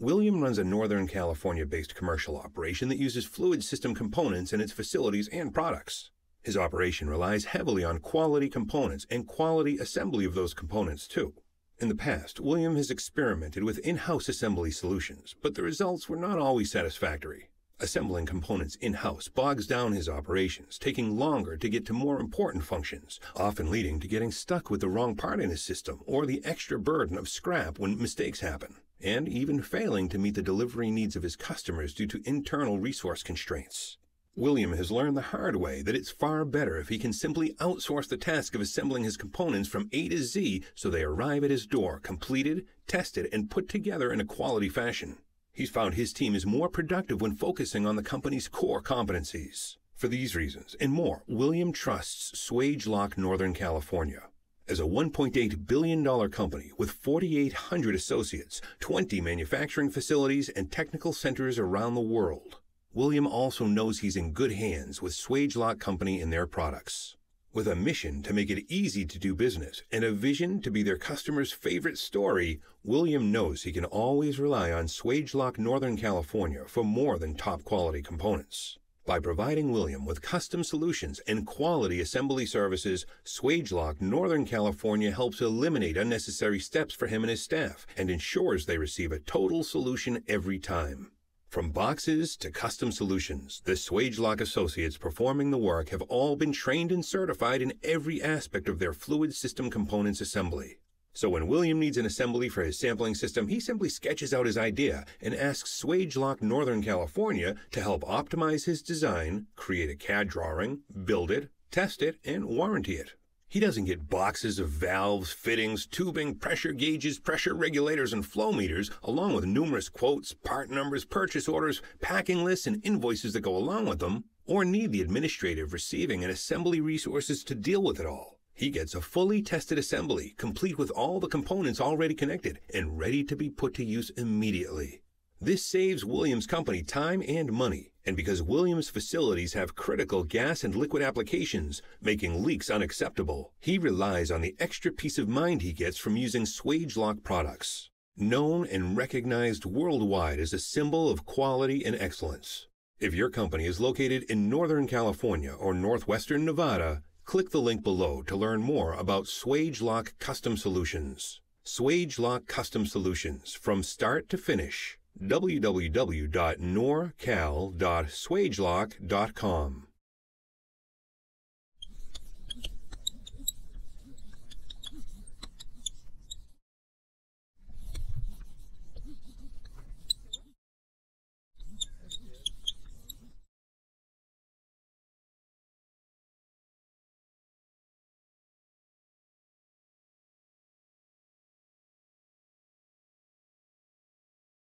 William runs a Northern California based commercial operation that uses fluid system components in its facilities and products. His operation relies heavily on quality components and quality assembly of those components, too. In the past, William has experimented with in house assembly solutions, but the results were not always satisfactory. Assembling components in house bogs down his operations, taking longer to get to more important functions, often leading to getting stuck with the wrong part in his system or the extra burden of scrap when mistakes happen and even failing to meet the delivery needs of his customers due to internal resource constraints. William has learned the hard way that it's far better if he can simply outsource the task of assembling his components from A to Z so they arrive at his door completed, tested, and put together in a quality fashion. He's found his team is more productive when focusing on the company's core competencies. For these reasons and more, William trusts Swagelok Northern California. As a $1.8 billion company with 4,800 associates, 20 manufacturing facilities, and technical centers around the world, William also knows he's in good hands with Swagelok Company and their products. With a mission to make it easy to do business and a vision to be their customers' favorite story, William knows he can always rely on Swagelok Northern California for more than top quality components. By providing William with custom solutions and quality assembly services, Swagelok Northern California helps eliminate unnecessary steps for him and his staff and ensures they receive a total solution every time. From boxes to custom solutions, the Swagelok associates performing the work have all been trained and certified in every aspect of their fluid system components assembly. So when William needs an assembly for his sampling system, he simply sketches out his idea and asks Swagelok Northern California to help optimize his design, create a CAD drawing, build it, test it, and warranty it. He doesn't get boxes of valves, fittings, tubing, pressure gauges, pressure regulators, and flow meters, along with numerous quotes, part numbers, purchase orders, packing lists, and invoices that go along with them, or need the administrative, receiving, and assembly resources to deal with it all. He gets a fully tested assembly, complete with all the components already connected and ready to be put to use immediately. This saves Williams Company time and money, and because Williams facilities have critical gas and liquid applications, making leaks unacceptable, he relies on the extra peace of mind he gets from using Swagelok products. Known and recognized worldwide as a symbol of quality and excellence. If your company is located in Northern California or Northwestern Nevada, Click the link below to learn more about Swagelok Custom Solutions. Swagelok Custom Solutions from start to finish. www.norcal.swagelok.com